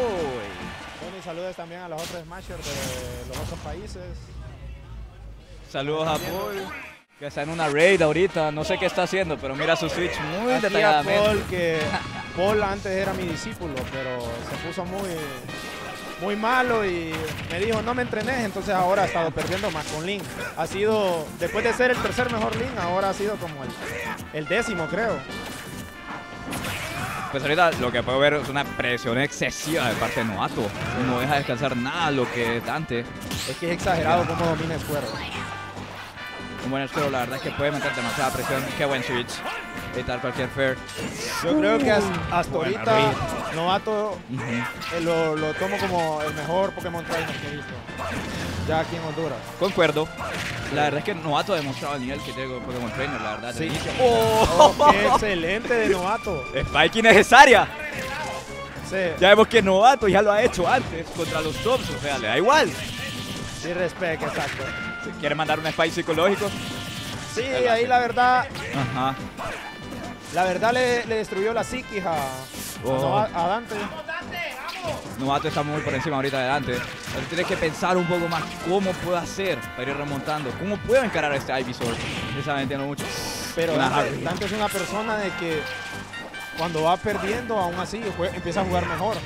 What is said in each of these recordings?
Bueno, y saludos también a los otros Smashers de los otros países. Saludos a Paul, que está en una raid ahorita. No sé qué está haciendo, pero mira su Switch muy Aquí a detalladamente. Paul, que Paul antes era mi discípulo, pero se puso muy, muy malo y me dijo no me entrenes, entonces ahora ha estado perdiendo más con Link. Ha sido, después de ser el tercer mejor Link, ahora ha sido como el, el décimo creo. Pues ahorita lo que puedo ver es una presión excesiva de parte de Noato. No deja descansar nada lo que es Dante. Es que es exagerado cómo domina el cuero. Un buen escudo, la verdad es que puede meter demasiada presión. Qué buen switch. Evitar cualquier fair. Yo creo que hasta, hasta ahorita. Novato eh, lo, lo tomo como el mejor Pokémon Trainer que he visto. Ya aquí en Honduras. Concuerdo. La verdad es que Novato ha demostrado el nivel que tiene con Pokémon Trainer, la verdad. inicio. Oh, qué excelente de Novato. Spike innecesaria. Sí, Ya vemos que Novato ya lo ha hecho antes contra los tops. O sea, le da igual. sí, respeto, exacto. Quiere mandar un Spike psicológico. Sí, ahí la verdad, Ajá. La verdad le, le destruyó la psiquis a, Oh. A Dante. Novato está muy por encima ahorita de Dante. Pero tiene que pensar un poco más cómo puedo hacer para ir remontando. ¿Cómo puedo encarar a este Ivysaur? Esa me entiendo mucho. Pero Dante. Dante es una persona de que cuando va perdiendo, aún así, empieza a jugar mejor.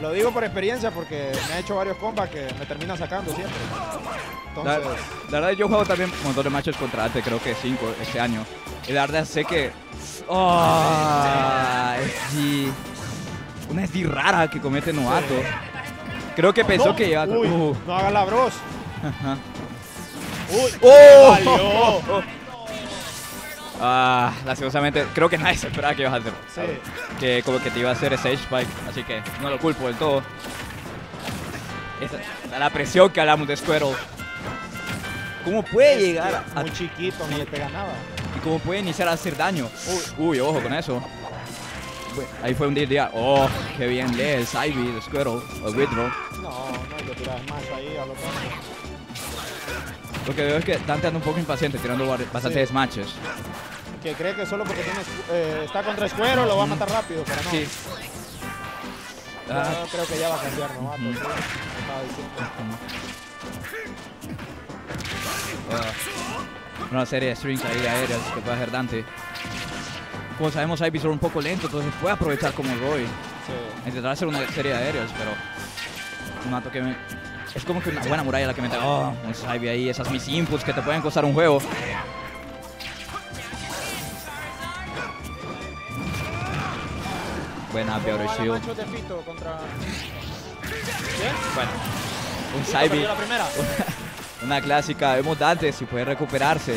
Lo digo por experiencia porque me ha hecho varios combats que me termina sacando siempre. La, Entonces, la verdad, yo juego también un montón de matches contra Dante, creo que cinco este año. Y la verdad sé que. ¡Oh! SD. Una SD rara que comete Novato. Creo que pensó No, que iba. uy, Uh, no haga la bros. Uy, ¡Oh! Ah, lastimosamente, creo que nadie se esperaba que ibas a hacer. Sí. Que como que te iba a hacer ese Spike, así que no lo culpo del todo. Esa- la presión que hablamos de Squirtle. ¿Cómo puede llegar a, Muy chiquito, no le pega nada. y cómo puede iniciar a hacer daño? Uy, uy, ojo con eso. Ahí fue un día. Oh, qué bien lee el Ivy de Squirtle, o Withdraw. No, no que tirar más ahí a lo tonto. Lo que veo es que Dante anda un poco impaciente, tirando bastantes matches. Que cree que solo porque tiene, eh, está contra Escuero lo va a matar rápido, pero no. Sí. Yo Ah, creo que ya va a cambiar, ¿no? Estaba. Ah, una serie de strings ahí aéreas que puede hacer Dante. Como sabemos, Ivysaur un poco lento, entonces puede aprovechar como Roy. Sí. Intentar hacer una serie de aéreos, pero un mato que me... Es como que una buena muralla la que mete. Oh, un ahí, esas mis inputs que te pueden costar un juego. Buena ¿Cómo Beauty va la Shield. macho de Fito contra... ¿Bien? Bueno, un primera. Una clásica, vemos Dante si puede recuperarse.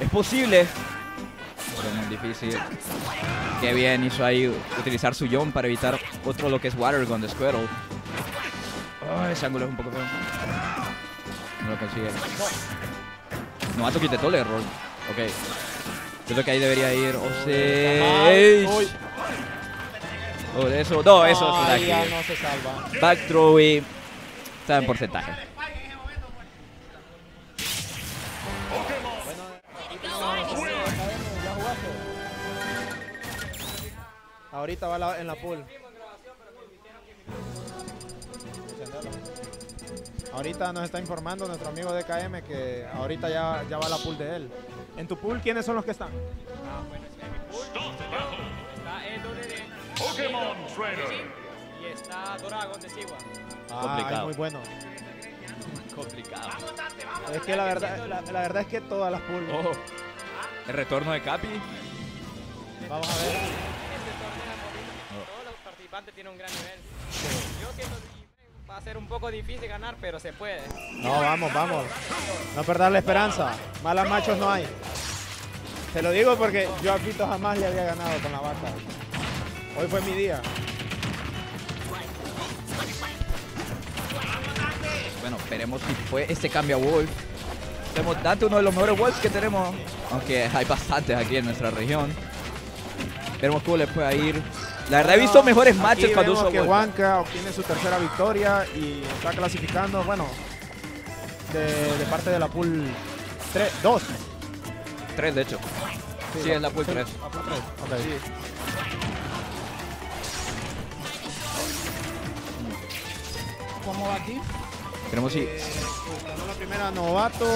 Es posible, pero muy difícil. Qué bien hizo ahí utilizar su Yon para evitar otro lo que es Water Gun de Squirtle. Ese ángulo es un poco feo. No lo consigue. Novato quite todo el error. Ok. Yo creo que ahí debería ir. O Eso. No, eso es Ay, ya aquí. no se salva. Back throw y. Está en porcentaje. ¿Ya jugaste? Ahorita va la- en la pool. Ahorita nos está informando nuestro amigo de KM que ahorita ya, ya va la pool de él. En tu pool, ¿quiénes son los que están? Está Pokémon Trainer. y está Doragon de Sigua. Ah, Complicado. ay, muy bueno. Complicado. Es que la verdad, la, la verdad es que todas las pools. Oh, el retorno de Capi. Vamos a ver. Este torneo todos los participantes tienen un gran nivel. Yo que va a ser un poco difícil ganar, pero se puede. No, vamos, vamos. No perder la esperanza. Malas machos no hay. Te lo digo porque yo a Fito jamás le había ganado con la vaca. Hoy fue mi día. Bueno, veremos si fue este cambio a Wolf. Tenemos Dante, uno de los mejores Wolves que tenemos. Aunque hay bastantes aquí en nuestra región. Veremos cómo le puede ir. La verdad he visto mejores Aquí matches cuando uso que Wolf. Juanca obtiene su tercera victoria y está clasificando, bueno, de, de parte de la pool 3, 2. Tres, de hecho. Sí, es la pool tres. La pool tres, ok. ¿Cómo va aquí? Eh, ganó la primera novato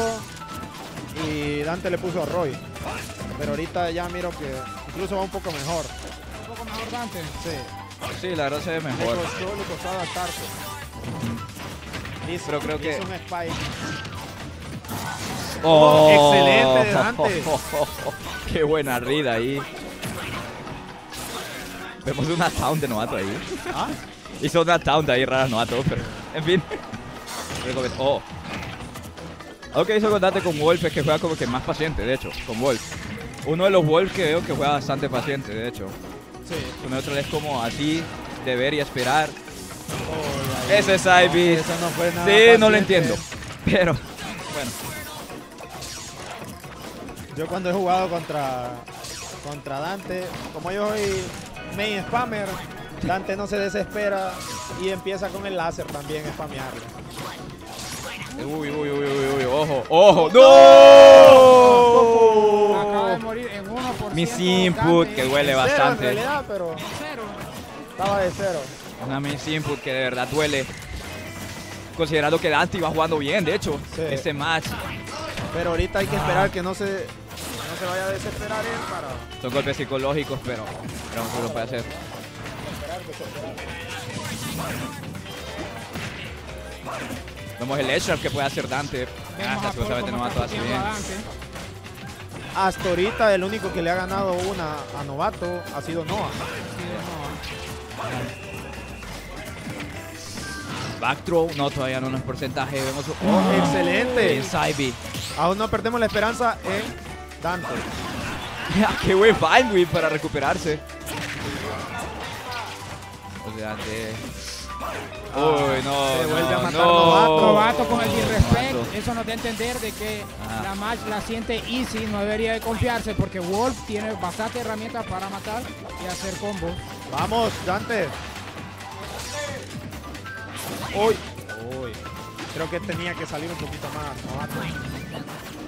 y Dante le puso a Roy. Pero ahorita ya miro que incluso va un poco mejor. Un poco mejor Dante. Sí, Sí, la verdad se ve le mejor. costó, le costó adaptarse. Hizo, Pero creo que- hizo un spike. Oh, excelente de Dante. Qué buena rida ahí. Vemos una town de novato ahí. ¿Ah? Hizo una town de ahí rara novato, pero en fin. Oh. Algo que hizo con Dante con Wolf es que juega como que más paciente, de hecho, con Wolf. Uno de los Wolf que veo que juega bastante paciente, de hecho. Sí. Uno otro es como así, de ver y esperar. Oh. Ese es Ivy. Eso no fue nada Sí, no lo entiendo. Pero, bueno. Yo cuando he jugado contra, contra Dante, como yo soy main spammer, Dante no se desespera y empieza con el láser también a spamearle. Uy, uy, uy, uy, uy, ojo, ojo. Acaba de ¡No! morir en 1%. Miss input que duele en bastante. realidad, pero estaba de cero. Una miss input que de verdad duele. Considerando que Dante iba jugando bien, de hecho, Sí. este match. Pero ahorita hay que esperar que no se, no se vaya a desesperar él para Son golpes psicológicos, pero pero no lo puede hacer. Vemos el edge que puede hacer Dante. Ah, Vemos hasta justamente no bien. ahorita el único que le ha ganado una a Novato ha sido Noah. Sí, Back throw, no, todavía no, no es porcentaje. Vemos Oh, excelente. En Saibi. Aún no perdemos la esperanza en Dante. Qué buen whip para recuperarse. O sea, de... Uy, no, se vuelve a no, matar no. Novato. Novato con el disrespect, Novato. eso nos da a entender de que Ah. la match la siente easy, no debería de confiarse porque Wolf tiene bastante herramientas para matar y hacer combos. Vamos, Dante. Uy. Uy. Creo que tenía que salir un poquito más Novato.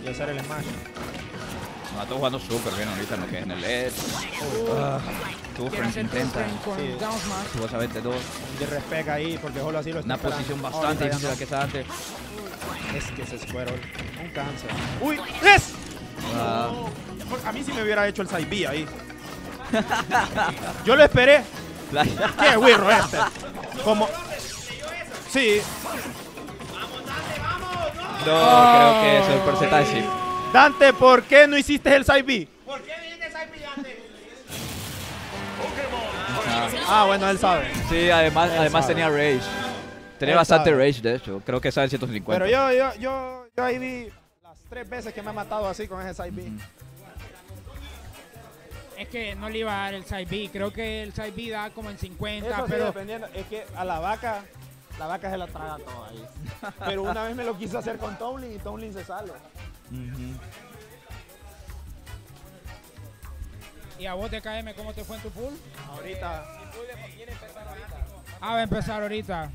Y hacer el smash. No, está jugando súper bien ahorita en lo que es en el edge. Ah, Two Frames hacer intenta. Sí. Tuvo esa 22. De respect ahí, porque solo así lo está Una esperando. posición bastante ya difícil la que está Dante. Es que ese Squirrel. Un cáncer. ¡Uy! ¡Es! Ah, A mí sí me hubiera hecho el side B ahí. Yo lo esperé. ¡Qué wirro este! Como... Sí. No, creo que eso es el porcentaje sí. Dante, ¿por qué no hiciste el side B? Ah, bueno, él sabe. Sí, además, Él además sabe. tenía rage. Tenía Él bastante sabe. rage, de hecho. Creo que estaba en 150. Pero yo, yo, yo, yo ahí vi las tres veces que me ha matado así con ese side B. Es que no le iba a dar el side B, creo que el side B da como en 50, Eso sí, pero dependiendo. Es que a la vaca, la vaca se la traga toda ahí. Pero una vez me lo quise hacer con Tomlin y Tomlin se sale. ¿Y a vos de KM cómo te fue en tu pool? Ahorita. Ah, va a empezar ahorita.